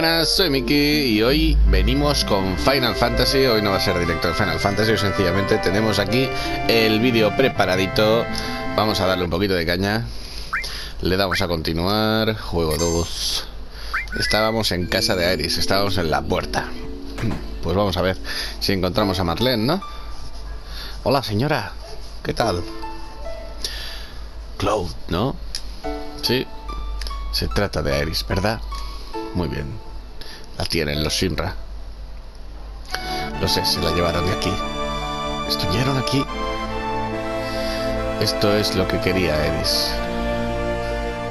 buenas, soy Miki y hoy venimos con Final Fantasy. Hoy no va a ser directo de Final Fantasy, sencillamente tenemos aquí el vídeo preparadito. Vamos a darle un poquito de caña. Le damos a continuar. Juego 2. Estábamos en casa de Iris, estábamos en la puerta. Pues vamos a ver si encontramos a Marlene, ¿no? Hola, señora. ¿Qué tal? Cloud, ¿no? Sí. Se trata de Iris, ¿verdad? Muy bien. La tienen los Shinra. Lo sé, se la llevaron de aquí. ¿Estuvieron aquí? Esto es lo que quería Eris.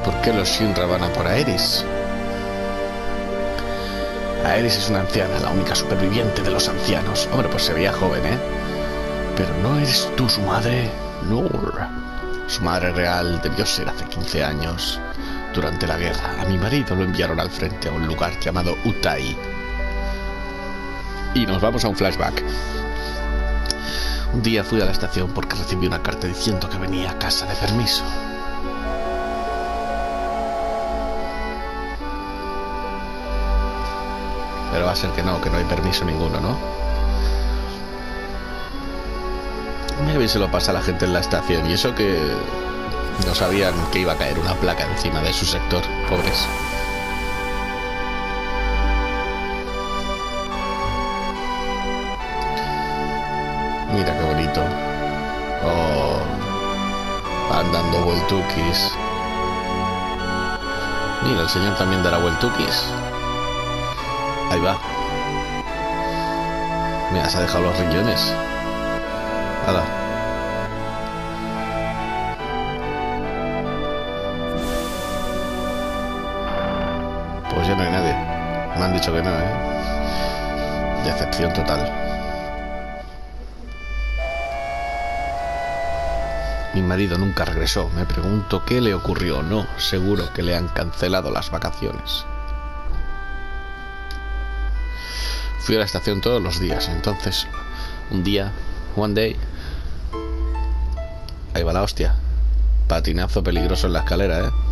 ¿Por qué los Shinra van a por Aeris? Aeris es una anciana, la única superviviente de los ancianos. Hombre, pues se veía joven, ¿eh? Pero no eres tú su madre, Nur. Su madre real debió ser hace 15 años. Durante la guerra, a mi marido lo enviaron al frente a un lugar llamado Utai. Y nos vamos a un flashback. Un día fui a la estación porque recibí una carta diciendo que venía a casa de permiso. Pero va a ser que no, que no hay permiso ninguno, ¿no? Mira bien se lo pasa a la gente en la estación y eso que no sabían que iba a caer una placa encima de su sector, pobres. Mira qué bonito. Oh, van dando. Mira, el señor también dará vueltukis. Ahí va. Mira, se ha dejado los riñones. Hala. Dicho que no, ¿eh? Decepción total. Mi marido nunca regresó. Me pregunto qué le ocurrió. No, seguro que le han cancelado las vacaciones. Fui a la estación todos los días. Entonces, un día, one day, ahí va la hostia. Patinazo peligroso en la escalera, ¿eh?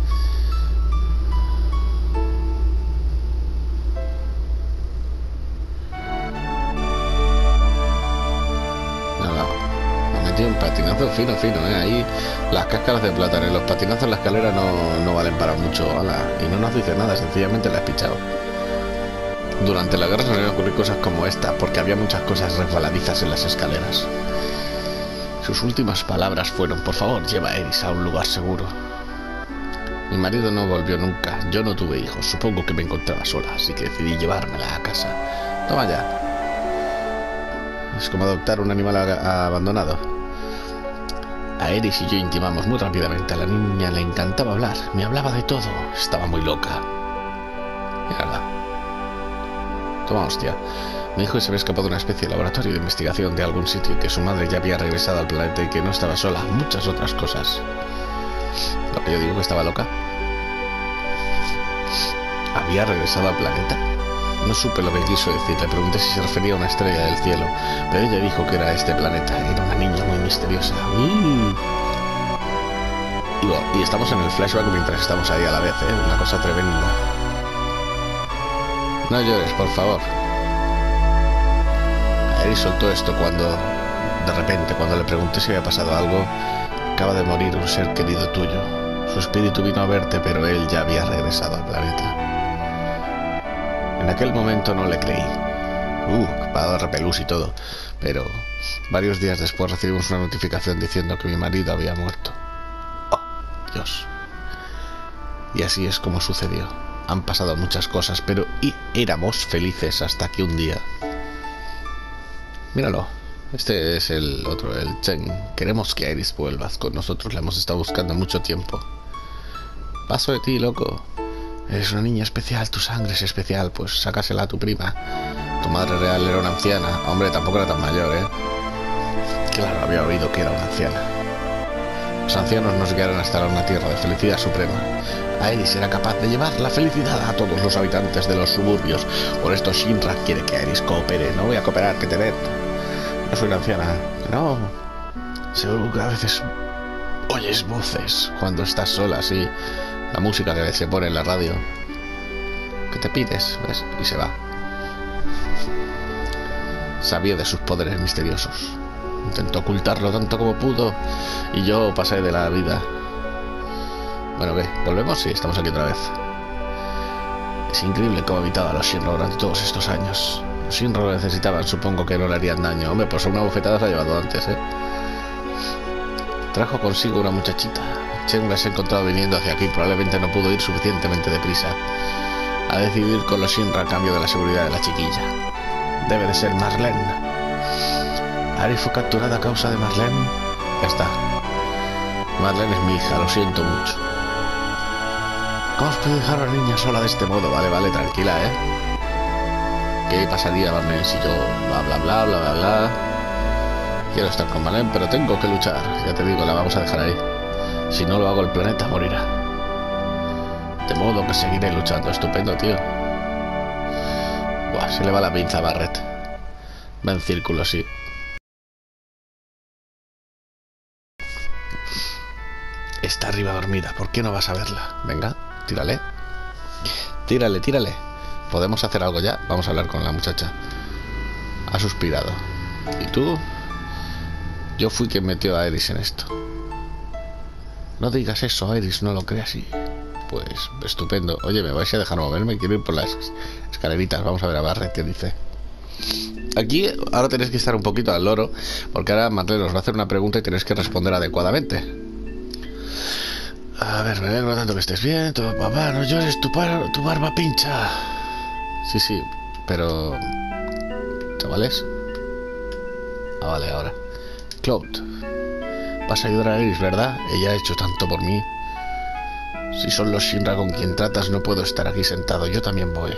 Fino, fino, ¿eh? Ahí las cáscaras de plátano y los patinazos en la escalera no, no valen para mucho, Y no nos dice nada, sencillamente la he pichado. Durante la guerra se me ocurrir cosas como esta, porque había muchas cosas resbaladizas en las escaleras. Sus últimas palabras fueron, por favor, lleva a Eris a un lugar seguro. Mi marido no volvió nunca, yo no tuve hijos, supongo que me encontraba sola, así que decidí llevármela a casa. Toma ya. Es como adoptar un animal abandonado. Eris y yo intimamos muy rápidamente. A la niña le encantaba hablar. Me hablaba de todo. Estaba muy loca. Mírala. Toma hostia. Dijo que se había escapado de una especie de laboratorio de investigación de algún sitio y que su madre ya había regresado al planeta y que no estaba sola. Muchas otras cosas. Lo que yo digo que estaba loca. ¿Había regresado al planeta? No supe lo que quiso decir. Le pregunté si se refería a una estrella del cielo, pero ella dijo que era este planeta. Era una niña muy misteriosa. Mm. Y, estamos en el flashback mientras estamos ahí a la vez, ¿eh? Una cosa tremenda. No llores, por favor. Él soltó esto cuando, de repente, cuando le pregunté si había pasado algo, acaba de morir un ser querido tuyo. Su espíritu vino a verte, pero él ya había regresado al planeta. En aquel momento no le creí. Uh, para dar repelús y todo. Pero varios días después recibimos una notificación diciendo que mi marido había muerto. Oh, Dios. Y así es como sucedió. Han pasado muchas cosas, pero y éramos felices hasta que un día... Míralo. Este es el otro, el Chen. Queremos que Iris vuelvas con nosotros. La hemos estado buscando mucho tiempo. Paso de ti, loco. Eres una niña especial, tu sangre es especial, pues sácasela a tu prima. Tu madre real era una anciana. Hombre, tampoco era tan mayor, ¿eh? Claro, había oído que era una anciana. Los ancianos nos guiaron hasta una tierra de felicidad suprema. Aeris era capaz de llevar la felicidad a todos los habitantes de los suburbios. Por esto Shinra quiere que Aeris coopere. No voy a cooperar, que te den. No soy una anciana. No. Seguro que a veces oyes voces cuando estás sola, así la música que se pone en la radio. ¿Qué te pides? Y se va. Sabía de sus poderes misteriosos. Intentó ocultarlo tanto como pudo y yo pasé de la vida. Bueno, ¿qué? ¿Volvemos? Sí, estamos aquí otra vez. Es increíble cómo evitaba a los Shinra durante todos estos años. Los Shinra lo necesitaban, supongo que no le harían daño. Hombre, pues una bofetada se ha llevado antes, ¿eh? Trajo consigo una muchachita. Chen ha encontrado viniendo hacia aquí. Probablemente no pudo ir suficientemente deprisa. Ha decidido ir con los Shinra a cambio de la seguridad de la chiquilla. Debe de ser Marlene. Ari fue capturada a causa de Marlene. Ya está. Marlene es mi hija, lo siento mucho. ¿Cómo os puedo dejar a la niña sola de este modo? Vale, vale, tranquila, ¿eh? ¿Qué pasaría, Marlene, si yo bla bla bla bla bla bla? Quiero estar con Marlene, pero tengo que luchar. Ya te digo, la vamos a dejar ahí. Si no lo hago, el planeta morirá. De modo que seguiré luchando. Estupendo, tío. Buah, se le va la pinza a Barret. Va en círculo, sí. Está arriba dormida. ¿Por qué no vas a verla? Venga, tírale. Tírale, tírale. ¿Podemos hacer algo ya? Vamos a hablar con la muchacha. Ha suspirado. ¿Y tú? Yo fui quien metió a Iris en esto. No digas eso, Iris, no lo creas así. Pues estupendo. Oye, ¿me vais a dejar moverme? Quiero ir por las escaleritas. Vamos a ver a Barret qué dice. Aquí ahora tenéis que estar un poquito al loro, porque ahora Marlene os va a hacer una pregunta y tenéis que responder adecuadamente. A ver, me vengo tanto que estés bien, tu papá, no llores, tu, barba pincha. Sí, sí, pero... ¿Chavales? Ah, vale, ahora. Claude, vas a ayudar a Iris, ¿verdad? Ella ha hecho tanto por mí. Si son los Shinra con quien tratas, no puedo estar aquí sentado. Yo también voy.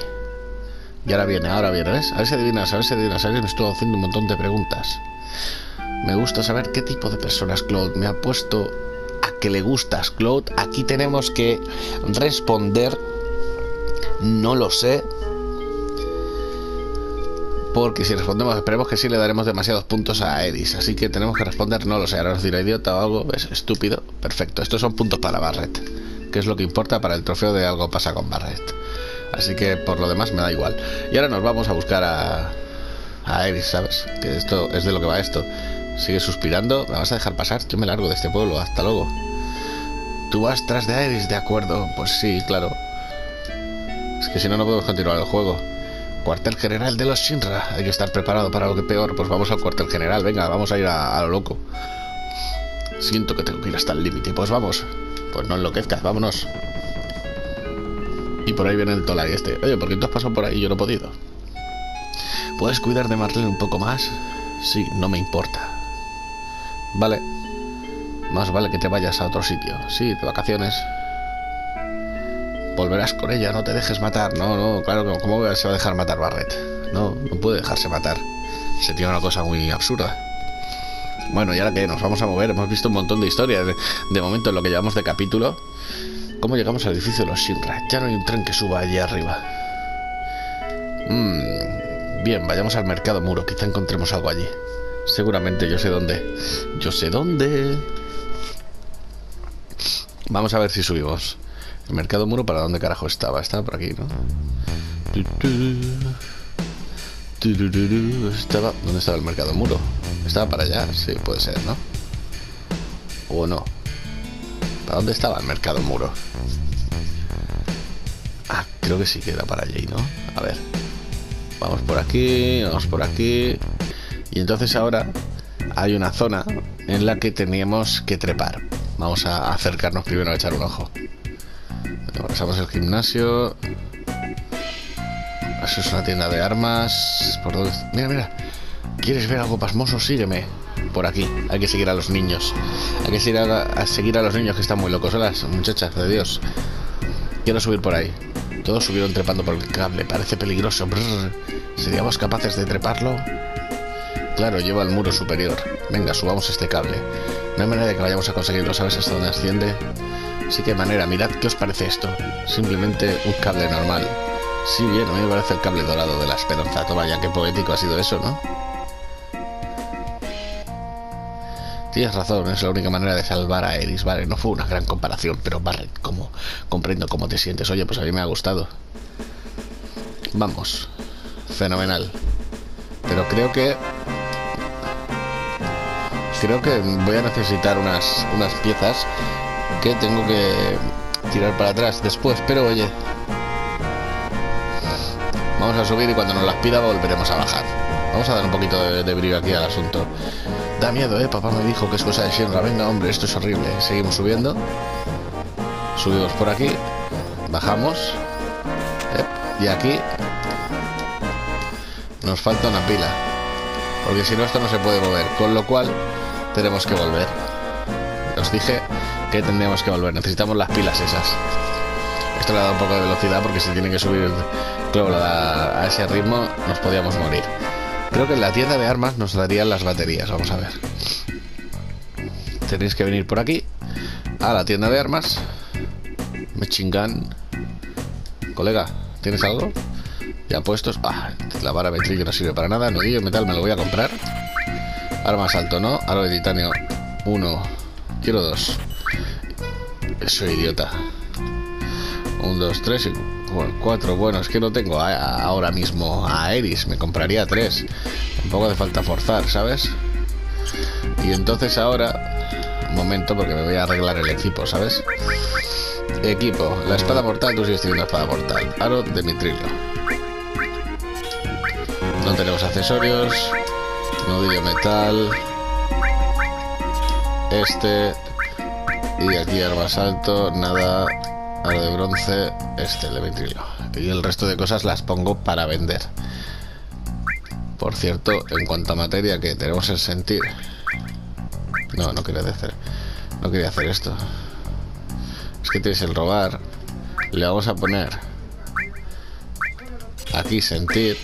Y ahora viene, ahora viene, ¿ves? A ver si adivinas, a ver si adivinas. A ver, me estuvo haciendo un montón de preguntas. Me gusta saber qué tipo de personas Claude me ha puesto a que le gustas, Claude. Aquí tenemos que responder. No lo sé. Porque si respondemos, esperemos que sí le daremos demasiados puntos a Edis. Así que tenemos que responder, no lo sé. Ahora nos dirá idiota o algo. Es estúpido. Perfecto. Estos son puntos para Barret. Que es lo que importa para el trofeo de algo pasa con Barret. Así que por lo demás me da igual. Y ahora nos vamos a buscar a, a Eris, ¿sabes? Que esto es de lo que va esto. Sigue suspirando. ¿Me vas a dejar pasar? Yo me largo de este pueblo. Hasta luego. ¿Tú vas tras de Eris? De acuerdo. Pues sí, claro. Es que si no, no podemos continuar el juego. Cuartel general de los Shinra. Hay que estar preparado para lo que peor. Pues vamos al cuartel general. Venga, vamos a ir a, lo loco. Siento que tengo que ir hasta el límite. Pues vamos. Pues no enloquezcas, vámonos. Y por ahí viene el Tolai este. Oye, ¿por qué tú has pasado por ahí yo no he podido? ¿Puedes cuidar de Marlene un poco más? Sí, no me importa. Vale. Más vale que te vayas a otro sitio. Sí, de vacaciones. Volverás con ella, no te dejes matar. No, no, claro, ¿cómo se va a dejar matar Barret? No, no puede dejarse matar. Se tiene una cosa muy absurda. Bueno, y ahora que nos vamos a mover, hemos visto un montón de historias. De, de momento, en lo que llevamos de capítulo, ¿Cómo llegamos al edificio de los Shinra? Ya no hay un tren que suba allí arriba. Mmm. Bien, vayamos al mercado muro. Quizá encontremos algo allí. Seguramente yo sé dónde. Yo sé dónde. Vamos a ver si subimos. El mercado muro, ¿para dónde carajo estaba? Estaba por aquí, ¿no? Estaba... ¿Dónde estaba el mercado muro? Estaba para allá, sí, puede ser, ¿no? O no. ¿Para dónde estaba el mercado muro? Ah, creo que sí queda para allí, ¿no? A ver. Vamos por aquí, vamos por aquí. Y entonces ahora hay una zona en la que teníamos que trepar. Vamos a acercarnos primero a echar un ojo. Pasamos el gimnasio. Eso es una tienda de armas. ¿Por dónde? Mira, mira. ¿Quieres ver algo pasmoso? Sígueme. Por aquí. Hay que seguir a los niños. Hay que seguir a, a seguir a los niños que están muy locos. Hola, muchachas, de Dios. Quiero subir por ahí. Todos subieron trepando por el cable. Parece peligroso. Brrr. ¿Seríamos capaces de treparlo? Claro, lleva al muro superior. Venga, subamos este cable. No hay manera de que vayamos a conseguirlo. ¿Sabes hasta dónde asciende? Sí que manera. Mirad, ¿qué os parece esto? Simplemente un cable normal. Sí, bien, a mí me parece el cable dorado de la esperanza. Toma ya, qué poético ha sido eso, ¿no? Tienes razón, es la única manera de salvar a Eris, vale, no fue una gran comparación, pero vale, como comprendo cómo te sientes. Oye, pues a mí me ha gustado. Vamos. Fenomenal. Pero creo que... Creo que voy a necesitar unas, unas piezas que tengo que tirar para atrás después. Pero oye... Vamos a subir y cuando nos las pida volveremos a bajar. Vamos a dar un poquito de, de brillo aquí al asunto. Da miedo, ¿eh? Papá me dijo que es cosa de Shenra. Venga, hombre, esto es horrible. Seguimos subiendo. Subimos por aquí. Bajamos. Y aquí nos falta una pila. Porque si no, esto no se puede mover. Con lo cual, tenemos que volver. Os dije que tendríamos que volver. Necesitamos las pilas esas. Esto le dado un poco de velocidad porque si tiene que subir claro, a, a ese ritmo nos podíamos morir. Creo que en la tienda de armas nos darían las baterías. Vamos a ver. Tenéis que venir por aquí a la tienda de armas. Me chingan. Colega, ¿tienes algo? Ya puestos. Ah, la vara que no sirve para nada. Nudillo metal me lo voy a comprar. Armas alto, ¿no? Aro de titanio. Uno. Quiero dos. Soy idiota. Un, dos, tres y cuatro. Bueno, es que no tengo ahora mismo a Eris. Me compraría tres. Tampoco hace falta forzar, ¿sabes? Y entonces ahora... Un momento, porque me voy a arreglar el equipo, ¿sabes? Equipo. La espada mortal. Tú sigues teniendo espada mortal. Aro de mitrilo. No tenemos accesorios. Nudillo metal. Este. Y aquí armas alto. Nada. Aro de bronce. Este, el de mitrilo. Y el resto de cosas las pongo para vender. Por cierto, en cuanto a materia que tenemos el sentir. No, no quería hacer. No quería hacer esto. Es que tienes el robar. Le vamos a poner aquí sentir.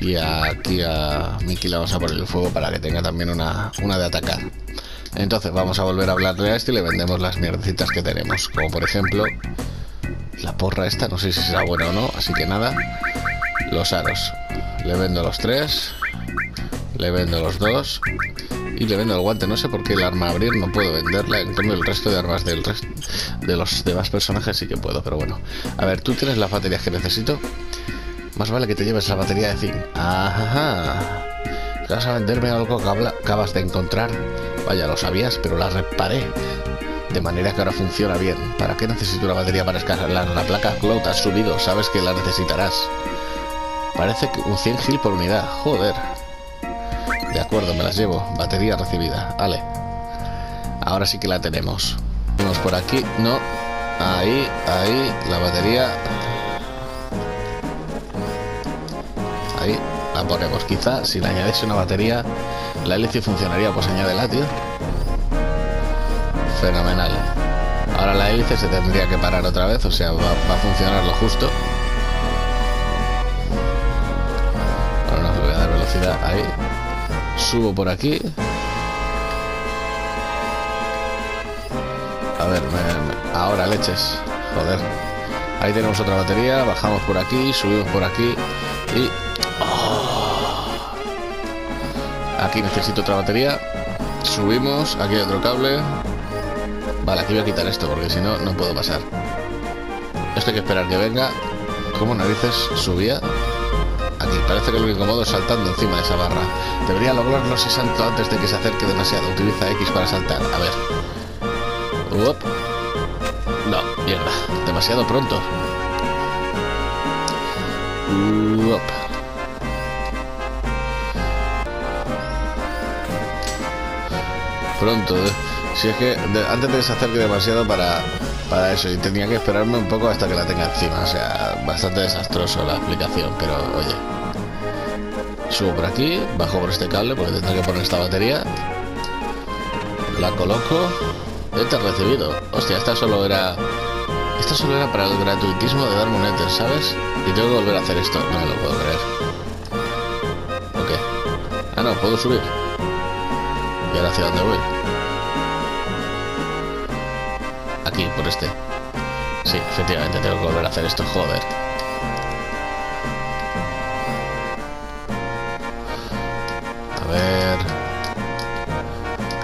Y aquí a Miki le vamos a poner el fuego para que tenga también una, una de atacar. Entonces vamos a volver a hablarle a este y le vendemos las mierdecitas que tenemos. Como por ejemplo, la porra esta, no sé si será buena o no, así que nada. Los aros. Le vendo los tres. Le vendo los dos. Y le vendo el guante. No sé por qué el arma abrir no puedo venderla. En cambio, el resto de armas del resto de los demás personajes sí que puedo. Pero bueno. A ver, tú tienes las baterías que necesito. Más vale que te lleves la batería de zinc. Ajá. ¿Vas a venderme algo que acabas de encontrar? Vaya, lo sabías, pero la reparé. De manera que ahora funciona bien. ¿Para qué necesito una batería para escalar? La placa Cloud has subido, sabes que la necesitarás. Parece que un 100 gil por unidad. Joder. De acuerdo, me las llevo. Batería recibida. Vale. Ahora sí que la tenemos. Vamos por aquí. No. Ahí, ahí. La batería. Ahí. La ponemos. Quizá si le añades una batería, la hélice funcionaría. Pues añádela, tío. Fenomenal. Ahora la hélice se tendría que parar otra vez. O sea, va, a funcionar lo justo. Ahora nos voy a dar velocidad. Ahí. Subo por aquí. A ver, ahora leches. Joder. Ahí tenemos otra batería. Bajamos por aquí, subimos por aquí. Y... Aquí necesito otra batería. Subimos. Aquí hay otro cable. Vale, aquí voy a quitar esto porque si no, no puedo pasar. Esto hay que esperar que venga. ¿Cómo narices subía? Aquí parece que lo único es saltando encima de esa barra. Debería lograrlo si salto antes de que se acerque demasiado. Utiliza X para saltar. A ver. Uop. No, mierda. Demasiado pronto. Pronto, eh. Si es que antes de que demasiado para, para eso y tenía que esperarme un poco hasta que la tenga encima. O sea, bastante desastroso la explicación, pero oye. Subo por aquí, bajo por este cable porque tendré que poner esta batería. La coloco. Este recibido. Hostia, esta solo era. Esta solo era para el gratuitismo de dar monedas, ¿sabes? Y tengo que volver a hacer esto. No me lo puedo creer. Ok. Ah, no, puedo subir. ¿Y ahora hacia dónde voy? este. Sí, efectivamente, tengo que volver a hacer esto, joder. A ver...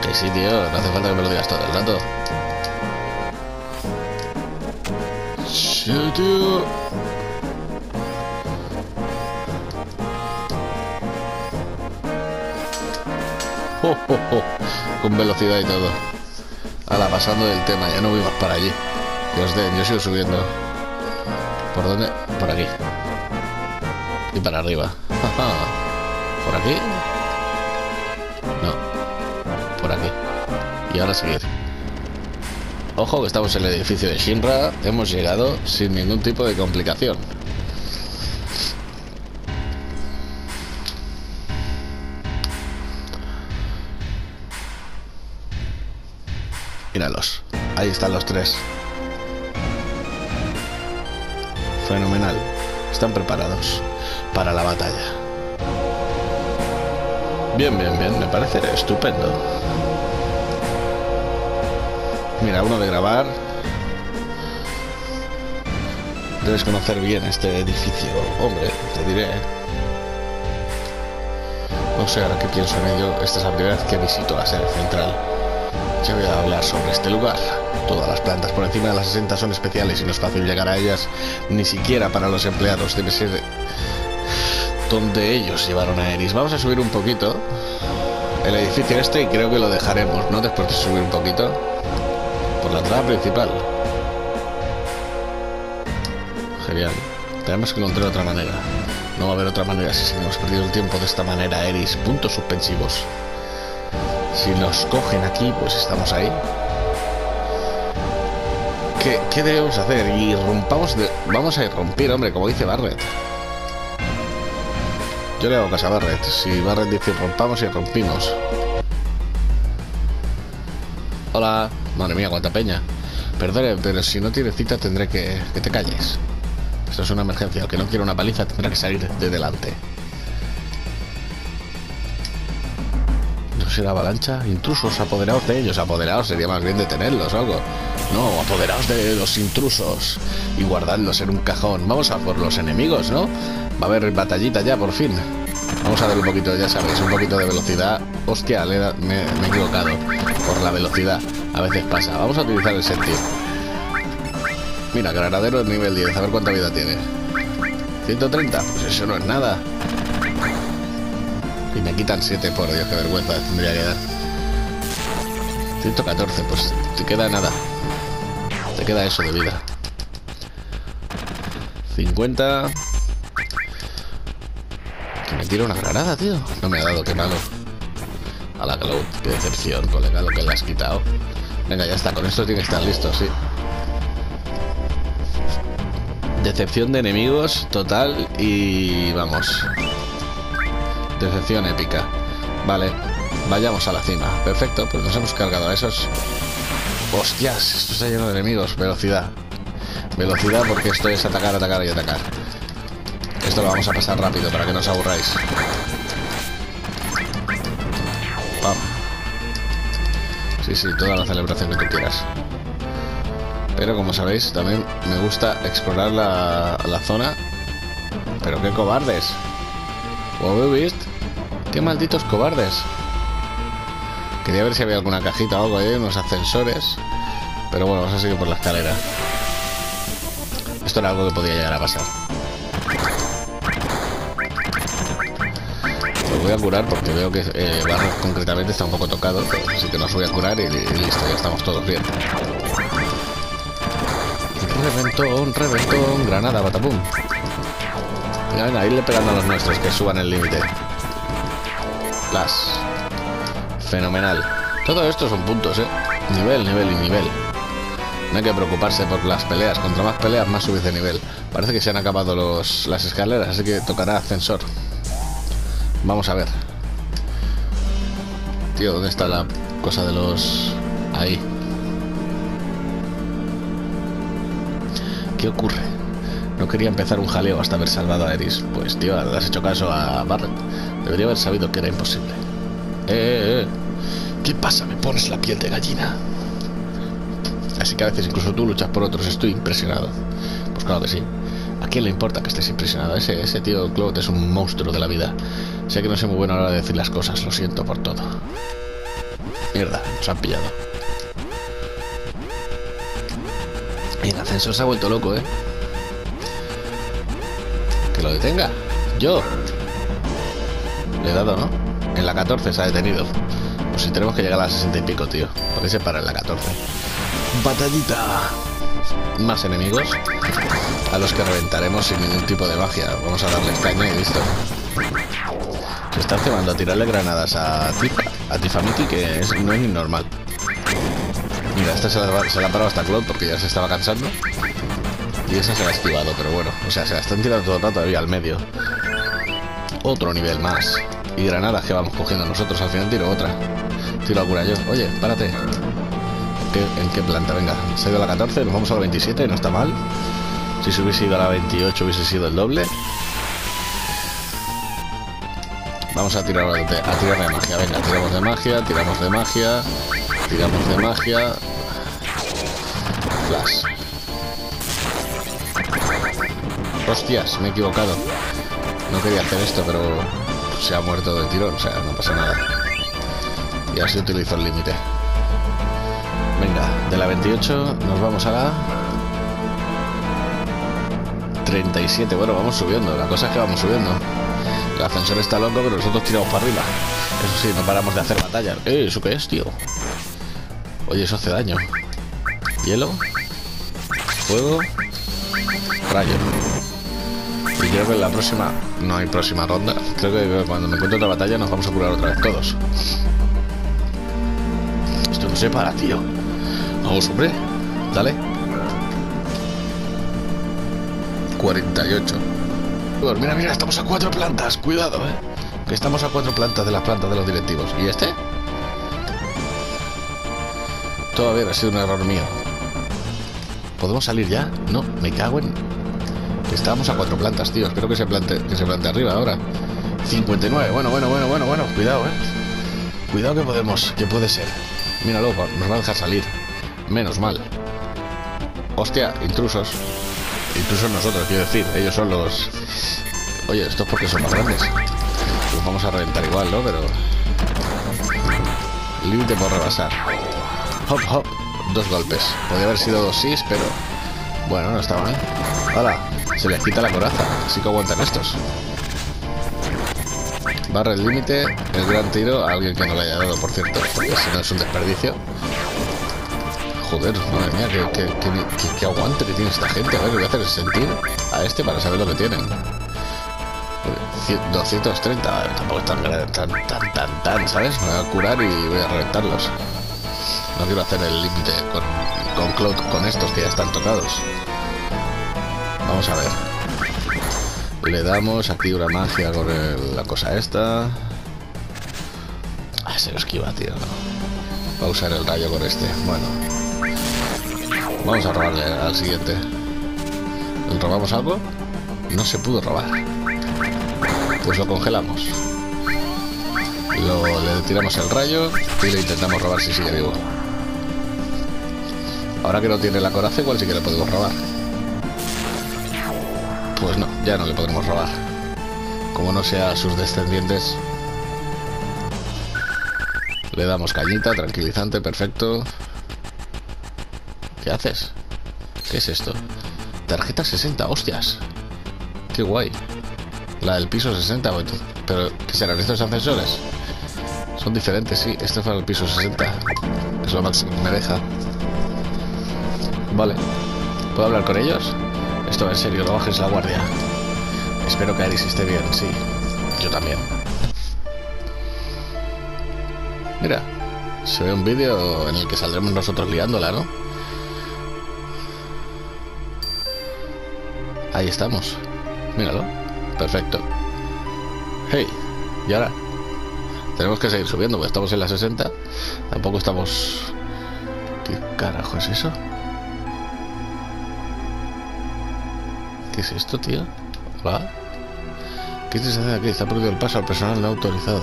Que sí, tío, no hace falta que me lo digas todo el rato. Sí. Oh, oh, oh. Con velocidad y todo. Ahora, pasando del tema, ya no voy para allí. Dios den, yo sigo subiendo. ¿Por dónde? Por aquí. Y para arriba. ¿Por aquí? No. Por aquí. Y ahora seguir. Ojo que estamos en el edificio de Shinra. Hemos llegado sin ningún tipo de complicación. Están los tres. Fenomenal. Están preparados para la batalla. Bien, bien, bien. Me parece estupendo. Mira, uno de grabar. Debes conocer bien este edificio. Hombre, te diré. No sé ahora que pienso en ello. Esta es la primera vez que visito la sede central. Ya voy a hablar sobre este lugar. Todas las plantas por encima de las 60 son especiales y no es fácil llegar a ellas, ni siquiera para los empleados. Debe ser donde ellos llevaron a Eris. Vamos a subir un poquito el edificio este y creo que lo dejaremos, ¿no? Después de subir un poquito por la entrada principal. Genial. Tenemos que encontrar otra manera. No va a haber otra manera si seguimos perdiendo el tiempo de esta manera, Eris. Puntos suspensivos. Si nos cogen aquí, pues estamos ahí. ¿Qué, debemos hacer? Y rompamos de... Vamos a irrumpir, hombre, como dice Barret. Yo le hago caso a Barret. Si Barret dice rompamos y rompimos. Hola. Madre mía, cuánta peña. Perdone, pero si no tiene cita tendré que... que te calles. Esto es una emergencia. El que no quiere una paliza tendrá que salir de delante. La avalancha? Intrusos, apoderados de ellos. Apoderados sería más bien detenerlos o algo. No, apoderados de los intrusos y guardadlos en un cajón. Vamos a por los enemigos, ¿no? Va a haber batallita ya, por fin. Vamos a dar un poquito, ya sabéis, un poquito de velocidad. Hostia, me, me, he equivocado. Por la velocidad. A veces pasa. Vamos a utilizar el sentido. Mira, granadero nivel 10. A ver cuánta vida tiene. 130. Pues eso no es nada. Y me quitan 7, por Dios, qué vergüenza tendría que dar. 114, pues te queda nada. Te queda eso de vida. 50. Que me tira una granada, tío. No me ha dado, qué malo. A la Cloud, qué decepción, colega, lo que le has quitado. Venga, ya está, con esto tiene que estar listo, sí. Decepción de enemigos total y vamos. Decepción épica. Vale, vayamos a la cima. Perfecto, pues nos hemos cargado a esos... ¡Hostias! Esto está lleno de enemigos. Velocidad. Velocidad porque esto es atacar, atacar y atacar. Esto lo vamos a pasar rápido para que no os aburráis. Vamos. Sí, sí, toda la celebración que tú quieras. Pero como sabéis, también me gusta explorar la, la zona. Pero qué cobardes. ¿Lo habéis visto? Qué malditos cobardes. Quería ver si había alguna cajita o algo ahí, unos ascensores. Pero bueno, vamos a seguir por la escalera. Esto era algo que podía llegar a pasar. Lo voy a curar porque veo que eh, Barro concretamente está un poco tocado. Así que nos voy a curar y, listo, ya estamos todos bien. Reventón, reventón, granada, batapum. Venga, venga, irle pegando a los nuestros que suban el límite. Plus. Fenomenal. Todo esto son puntos, ¿eh? Nivel, nivel y nivel. No hay que preocuparse por las peleas. Contra más peleas, más subes de nivel. Parece que se han acabado los, las escaleras, así que tocará ascensor. Vamos a ver. Tío, ¿dónde está la cosa de los... Ahí. ¿Qué ocurre? No quería empezar un jaleo hasta haber salvado a Eris. Pues, tío, le has hecho caso a Barret. Debería haber sabido que era imposible. Eh, eh, eh, ¿Qué pasa? Me pones la piel de gallina. Así que a veces incluso tú luchas por otros. Estoy impresionado. Pues claro que sí. ¿A quién le importa que estés impresionado? Ese, tío Claude es un monstruo de la vida. Sé que no soy muy bueno a la hora de decir las cosas. Lo siento por todo. Mierda, nos han pillado. El ascensor se ha vuelto loco, ¿eh? Lo detenga. Yo. Le he dado, ¿no? En la 14 se ha detenido. Pues si tenemos que llegar a las 60 y pico, tío. Porque se para en la 14. Batallita. Más enemigos. A los que reventaremos sin ningún tipo de magia. Vamos a darles caña y listo. Se está cebando a tirarle granadas a Tifa, a Tifamiki, que es, no es normal. Mira, esta se la, se la ha parado hasta Claude porque ya se estaba cansando. Y esa se la ha esquivado, pero bueno. O sea, se la están tirando todo el al medio. Otro nivel más. Y granadas que vamos cogiendo nosotros. Al final tiro otra. Tiro alguna yo. Oye, párate. ¿En qué planta? Venga, se ha ido a la 14, nos vamos a la 27, no está mal. Si se hubiese ido a la 28 hubiese sido el doble. Vamos a tirar, a tirar de magia. Venga, tiramos de magia, tiramos de magia, tiramos de magia. Flash. Hostias, me he equivocado. No quería hacer esto, pero se ha muerto del tirón, o sea, no pasa nada. Y así utilizo el límite. Venga, de la 28 nos vamos a la 37. Bueno, vamos subiendo. La cosa es que vamos subiendo. El ascensor está loco, pero nosotros tiramos para arriba. Eso sí, no paramos de hacer batallas. Eh, ¿eso qué es, tío? Oye, eso hace daño. Hielo. Fuego. Rayo. Creo que en la próxima... No hay próxima ronda. Creo que cuando me encuentre otra batalla nos vamos a curar otra vez todos. Esto no se para, tío. Vamos, hombre. Dale. 48. Pues mira, mira, estamos a cuatro plantas. Cuidado, eh. Que estamos a cuatro plantas de las plantas de los directivos. ¿Y este? Todavía ha sido un error mío. ¿Podemos salir ya? No, me cago en... Estábamos a cuatro plantas, tío. Espero que se plante, que se plante arriba ahora. 59. Bueno, bueno, bueno, bueno, bueno. Cuidado, eh. Cuidado que podemos, que puede ser. Míralo, nos va a dejar salir. Menos mal. Hostia, intrusos. Intrusos nosotros, quiero decir. Ellos son los... Oye, esto es porque son más grandes. Los vamos a reventar igual, ¿no? Pero... Límite por rebasar. Hop, hop. Dos golpes. Podría haber sido dos sis, pero... Bueno, no está mal. ¡Hala! Se les quita la coraza. Así que aguantan estos. Barra el límite, el gran tiro a alguien que no le haya dado, por cierto, si no es un desperdicio. Joder, madre mía, qué, aguante que tiene esta gente. A ver, voy a hacer sentir a este para saber lo que tienen. 230, tampoco es tan, tan, tan, tan, tan, ¿sabes? Me voy a curar y voy a reventarlos. No quiero hacer el límite con, con Cloud, con estos que ya están tocados. Vamos a ver. Le damos, aquí una magia con la cosa esta. Ah, se lo esquiva, tío. Va a usar el rayo con este. Bueno. Vamos a robarle al siguiente. ¿Robamos algo? No se pudo robar. Pues lo congelamos. Lo, le tiramos el rayo y le intentamos robar si sigue vivo. Ahora que no tiene la coraza, igual sí que le podemos robar. Pues no, ya no le podremos robar. Como no sea sus descendientes. Le damos cañita, tranquilizante, perfecto. ¿Qué haces? ¿Qué es esto? Tarjeta 60, hostias. Qué guay. La del piso 60, pero ¿qué serán estos ascensores? Son diferentes, sí. Este fue el piso 60. Es lo máximo que me deja. Vale. ¿Puedo hablar con ellos? Esto en serio, no bajes la guardia. Espero que Aris esté bien, sí. Yo también. Mira, se ve un vídeo en el que saldremos nosotros liándola, ¿no? Ahí estamos. Míralo. Perfecto. Hey, y ahora tenemos que seguir subiendo, porque estamos en la 60. Tampoco estamos... ¿Qué carajo es eso? ¿Qué es esto, tío? Hola. ¿Qué se hace aquí? Está prohibido el paso al personal no autorizado.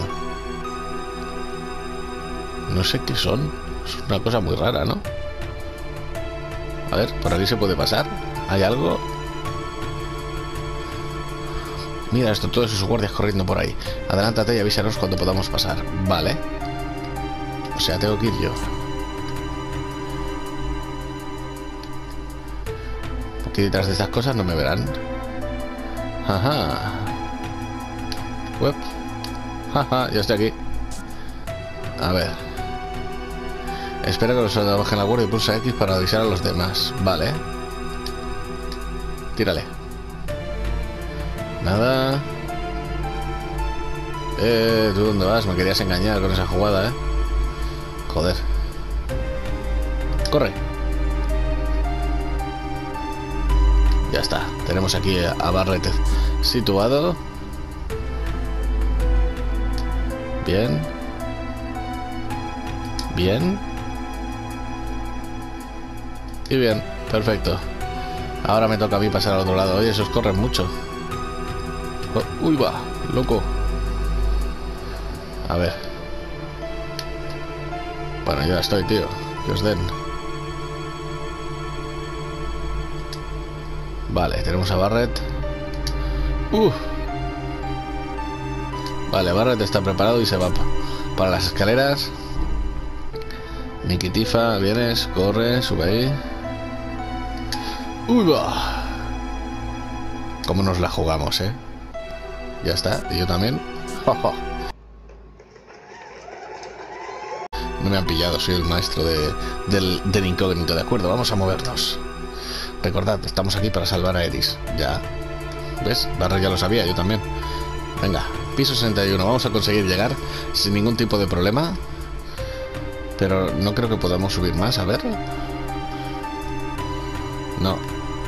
No sé qué son. Es una cosa muy rara, ¿no? A ver, por aquí se puede pasar. ¿Hay algo? Mira esto, todos esos guardias corriendo por ahí. Adelántate y avísanos cuando podamos pasar. Vale. O sea, tengo que ir yo. Aquí detrás de estas cosas no me verán. Ajá. Web. Jaja, ya estoy aquí. A ver. Espera que los soldados bajen la guardia y pulsa X para avisar a los demás. Vale. Tírale. Nada. Eh, ¿tú dónde vas? Me querías engañar con esa jugada, ¿eh? Joder. Corre. Ya está. Tenemos aquí a Barret situado. Bien. Bien. Y bien, perfecto. Ahora me toca a mí pasar al otro lado. Oye, esos corren mucho. Oh, uy, va, loco. A ver. Bueno, ya estoy, tío. Que os den. Vale, tenemos a Barret. Uh. Vale, Barret está preparado y se va para las escaleras. Nikitifa, vienes, corre, sube ahí. Uy, va. ¿Cómo nos la jugamos, eh? Ya está, y yo también. No me han pillado, soy el maestro del, del incógnito, ¿de acuerdo? Vamos a movernos. Recordad, estamos aquí para salvar a Eris. Ya. ¿Ves? Barra ya lo sabía, yo también. Venga, piso 61. Vamos a conseguir llegar sin ningún tipo de problema. Pero no creo que podamos subir más, a ver. No,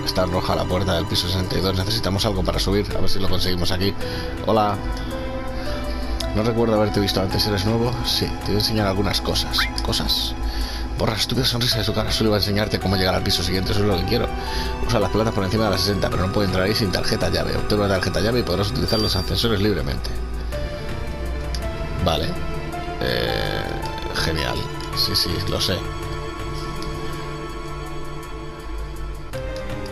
está roja la puerta del piso 62. Necesitamos algo para subir. A ver si lo conseguimos aquí. Hola. No recuerdo haberte visto antes. ¿Eres nuevo? Sí, te voy a enseñar algunas cosas. ¿Cosas? Borra la estúpida sonrisa de su cara. Solo iba a enseñarte cómo llegar al piso siguiente. Eso es lo que quiero. Usa las plantas por encima de las 60, pero no puede entrar ahí sin tarjeta llave. Obtén una tarjeta llave y podrás utilizar los ascensores libremente. Vale. Eh, genial. Sí, sí, lo sé.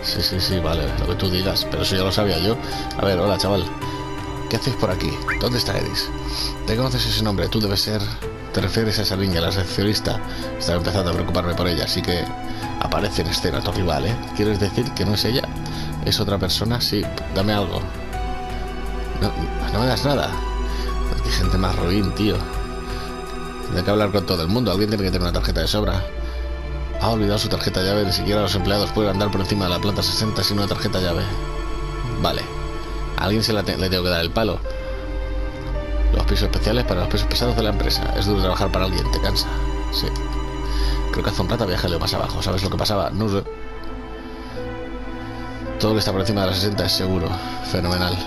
Sí, sí, sí, vale, lo que tú digas, pero eso ya lo sabía yo. A ver, hola, chaval. ¿Qué haces por aquí? ¿Dónde está Edis? ¿Te conoces ese nombre? Tú debes ser... ¿Te refieres a esa niña, la recepcionista? Estaba empezando a preocuparme por ella, así que aparece en escena tu rival, ¿eh? ¿Quieres decir que no es ella? ¿Es otra persona? Sí, dame algo. No, me das nada. Qué gente más ruin, tío. Tiene que hablar con todo el mundo. Alguien tiene que tener una tarjeta de sobra. Ha olvidado su tarjeta llave. Ni siquiera los empleados pueden andar por encima de la planta 60 sin una tarjeta llave. Vale. Alguien se le tengo que dar el palo. Pisos especiales para los pesos pesados de la empresa. Es duro trabajar para alguien. Te cansa. Sí. Creo que hace un rato viajé más abajo. ¿Sabes lo que pasaba? No sé. Todo lo que está por encima de la 60 es seguro. Fenomenal.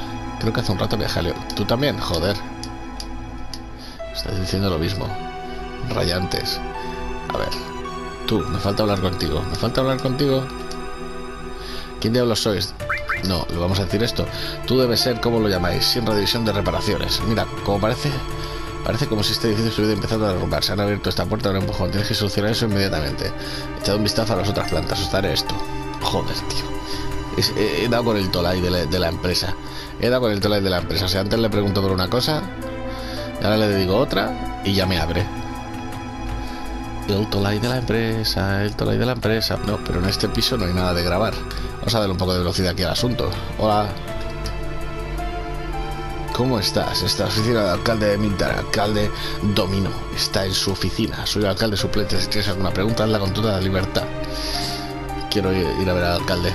Creo que hace un rato viajé ¿Tú también? Joder. Estás diciendo lo mismo rayantes. A ver, tú, me falta hablar contigo. ¿Me falta hablar contigo? ¿Quién diablos sois? No, le vamos a decir esto. Tú debes ser, como lo llamáis? Sin revisión de reparaciones. Mira, como parece... Parece como si este edificio estuviera empezando a derrumbarse. Han abierto esta puerta de un empujón. Tienes que solucionar eso inmediatamente. Echad un vistazo a las otras plantas. Os daré esto. Joder, tío. he, dado con el tolai de la, de la empresa. He dado con el tolai de la empresa. O sea, antes le pregunto por una cosa, ahora le digo otra y ya me abre. El tolai de la empresa, el tolai de la empresa. No, pero en este piso no hay nada de grabar. Vamos a darle un poco de velocidad aquí al asunto. Hola. ¿Cómo estás? Esta oficina del alcalde de Mintar, alcalde Domino. Está en su oficina. Soy el alcalde suplente. Si tienes alguna pregunta, hazla con toda la libertad. Quiero ir a ver al alcalde.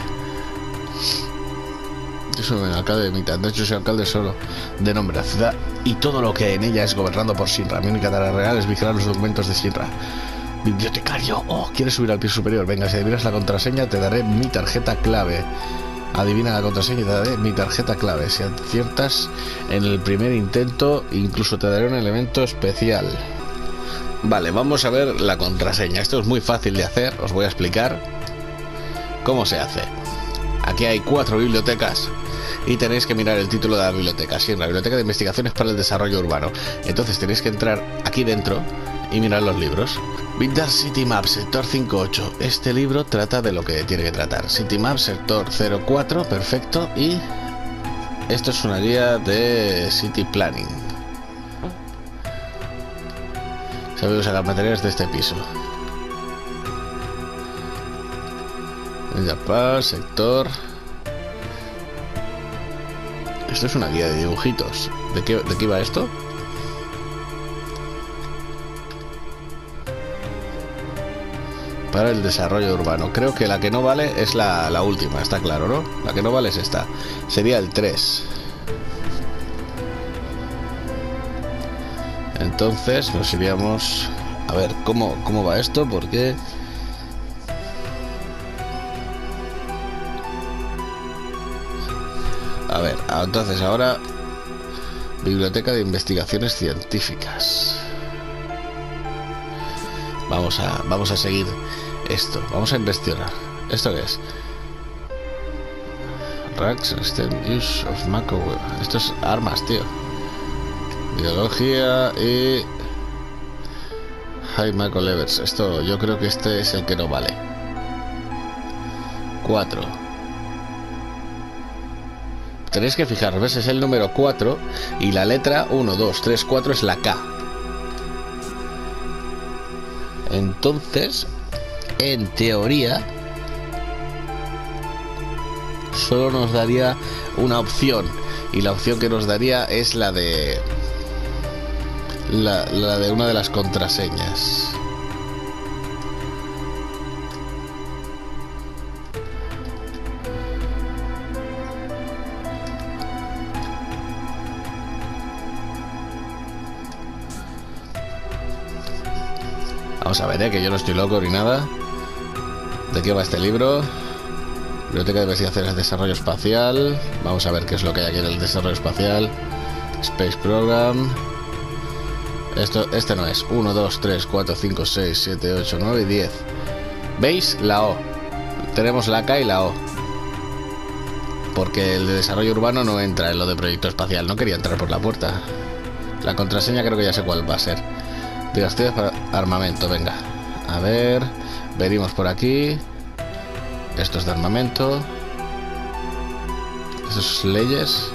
Yo soy el alcalde de Mintar. De hecho, soy alcalde solo de nombre, la ciudad y todo lo que en ella es gobernado por Sinra. Mi única tarea real es vigilar los documentos de Sinra. Bibliotecario. Oh, ¿quieres subir al piso superior? Venga, si adivinas la contraseña, te daré mi tarjeta clave. Adivina la contraseña y te daré mi tarjeta clave. Si aciertas en el primer intento, incluso te daré un elemento especial. Vale, vamos a ver la contraseña. Esto es muy fácil de hacer. Os voy a explicar cómo se hace. Aquí hay cuatro bibliotecas y tenéis que mirar el título de la biblioteca. Sí, la Biblioteca de Investigaciones para el Desarrollo Urbano. Entonces tenéis que entrar aquí dentro y mirar los libros. Vintage City Map, sector 58. Este libro trata de lo que tiene que tratar. City Map, sector 04, perfecto. Y esto es una guía de City Planning. Sabemos usar las materiales de este piso. Japar, sector. Esto es una guía de dibujitos. ¿De qué, de qué iba esto? Para el desarrollo urbano. Creo que la que no vale es la, la última, está claro, ¿no? La que no vale es esta. Sería el 3. Entonces nos iríamos... A ver, ¿cómo, cómo va esto? Porque... A ver, entonces ahora... Biblioteca de Investigaciones Científicas. Vamos a, vamos a seguir esto. Vamos a investigar. ¿Esto qué es? Racks Use of Mako. Esto es armas, tío. Biología y... High Mako Levels. Esto, yo creo que este es el que no vale. 4. Tenéis que fijaros, ¿ves? Es el número 4 y la letra 1, 2, 3, 4 es la K. Entonces, en teoría, solo nos daría una opción. Y la opción que nos daría es la de... La, de una de las contraseñas. Vamos a ver, ¿eh? que yo no estoy loco ni nada. ¿De qué va este libro? Biblioteca de Investigaciones de Desarrollo Espacial. Vamos a ver qué es lo que hay aquí en el desarrollo espacial. Space Program. Esto, este no es. 1, 2, 3, 4, 5, 6, 7, 8, 9 y 10. ¿Veis? La O. Tenemos la K y la O. Porque el de desarrollo urbano no entra en lo de proyecto espacial. No quería entrar por la puerta. La contraseña creo que ya sé cuál va a ser. Digas para armamento, venga. A ver, venimos por aquí. Esto es de armamento. Esas leyes.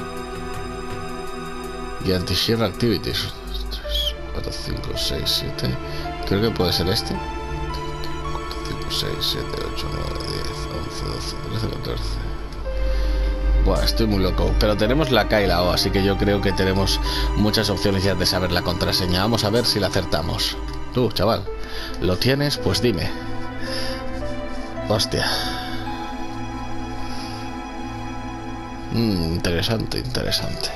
Y anti-share activities. 3, 4, 5, 6, 7. Creo que puede ser este. 4, 5, 6, 7, 8, 9, 10, 11, 12, 13, 14. Buah, estoy muy loco. Pero tenemos la K y la O, así que yo creo que tenemos muchas opciones ya de saber la contraseña. Vamos a ver si la acertamos. Tú, chaval, ¿lo tienes? Pues dime. Hostia. Mm, interesante, interesante.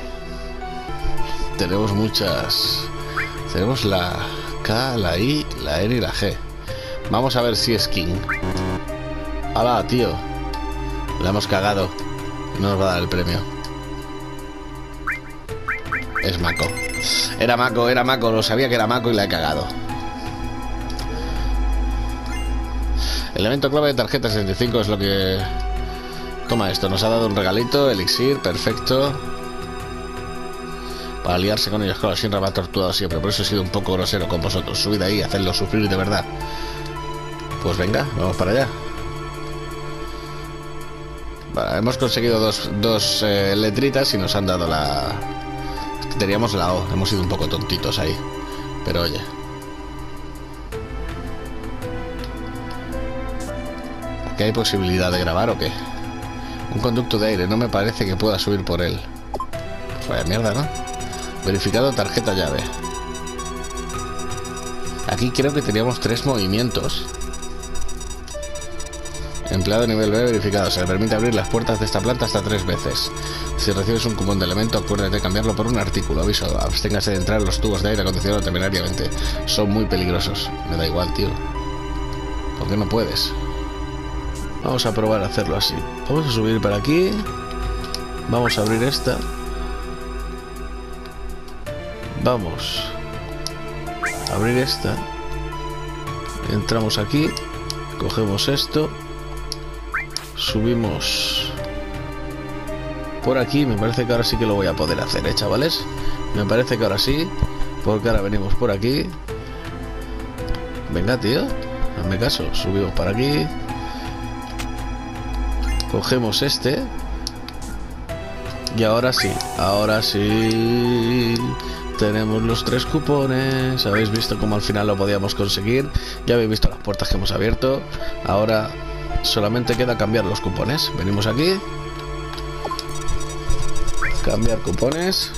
Tenemos muchas... Tenemos la K, la I, la N y la G. Vamos a ver si es King. ¡Hala, tío! La hemos cagado. No nos va a dar el premio. Es Mako. Era Mako, era Mako. Lo sabía que era Mako y la he cagado. Elemento clave de tarjeta 65 es lo que... Toma esto, nos ha dado un regalito, elixir, perfecto. Para aliarse con ellos, claro, siempre me siempre. Por eso he sido un poco grosero con vosotros. Subid ahí, hacedlo sufrir de verdad. Pues venga, vamos para allá hemos conseguido dos, eh, letritas y nos han dado la... Teníamos la O, hemos sido un poco tontitos ahí. Pero oye. ¿Aquí hay posibilidad de grabar o qué? Un conducto de aire, no me parece que pueda subir por él. Vaya mierda, ¿no? Verificado tarjeta llave. Aquí creo que teníamos tres movimientos. Empleado nivel B verificado. Se le permite abrir las puertas de esta planta hasta tres veces. Si recibes un cupón de elemento, acuérdate de cambiarlo por un artículo. Aviso, absténgase de entrar en los tubos de aire acondicionado temerariamente. Son muy peligrosos. Me da igual, tío. ¿Por qué no puedes? Vamos a probar a hacerlo así. Vamos a subir para aquí. Vamos a abrir esta. Vamos a abrir esta. Entramos aquí. Cogemos esto subimos por aquí. Me parece que ahora sí que lo voy a poder hacer, ¿eh, chavales? Me parece que ahora sí. Porque ahora venimos por aquí. Venga, tío. Hazme caso. Subimos para aquí. Cogemos este. Y ahora sí. Ahora sí. Tenemos los tres cupones. Habéis visto cómo al final lo podíamos conseguir. Ya habéis visto las puertas que hemos abierto. Ahora solamente queda cambiar los cupones. Venimos aquí. Cambiar cupones.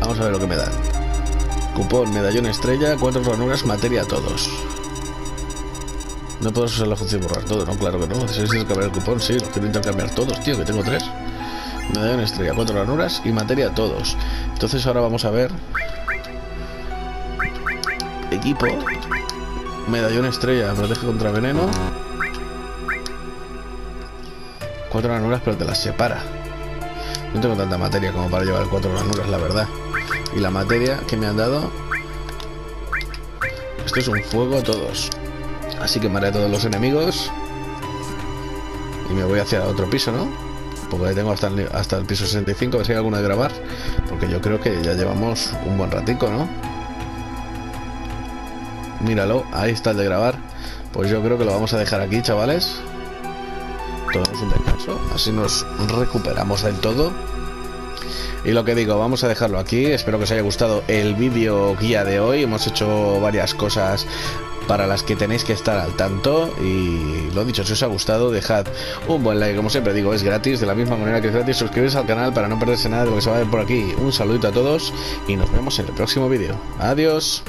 Vamos a ver lo que me dan. Cupón, medallón estrella, cuatro ranuras, materia a todos. No puedo usar la función borrar todo, ¿no? Claro que no. Si es cambiar el cupón, sí, los quiero intercambiar todos, tío, que tengo tres. Medallón estrella, cuatro ranuras y materia todos. Entonces ahora vamos a ver. Equipo. Medallón estrella, protege contra veneno. Cuatro ranuras, pero te las separa. No tengo tanta materia como para llevar cuatro ranuras, la verdad. Y la materia que me han dado... Esto es un fuego a todos. Así que maré a todos los enemigos. Y me voy hacia otro piso, ¿no? Porque ahí tengo hasta el, hasta el piso 65, a ver si hay alguna de grabar. Porque yo creo que ya llevamos un buen ratico, ¿no? Míralo, ahí está el de grabar. Pues yo creo que lo vamos a dejar aquí, chavales. Tomamos un descanso, así nos recuperamos del todo. Y lo que digo, vamos a dejarlo aquí. Espero que os haya gustado el vídeo guía de hoy. Hemos hecho varias cosas para las que tenéis que estar al tanto. Y lo dicho, si os ha gustado, dejad un buen like. Como siempre digo, es gratis. De la misma manera que es gratis, suscribiros al canal para no perderse nada de lo que se va a ver por aquí. Un saludito a todos y nos vemos en el próximo vídeo. Adiós.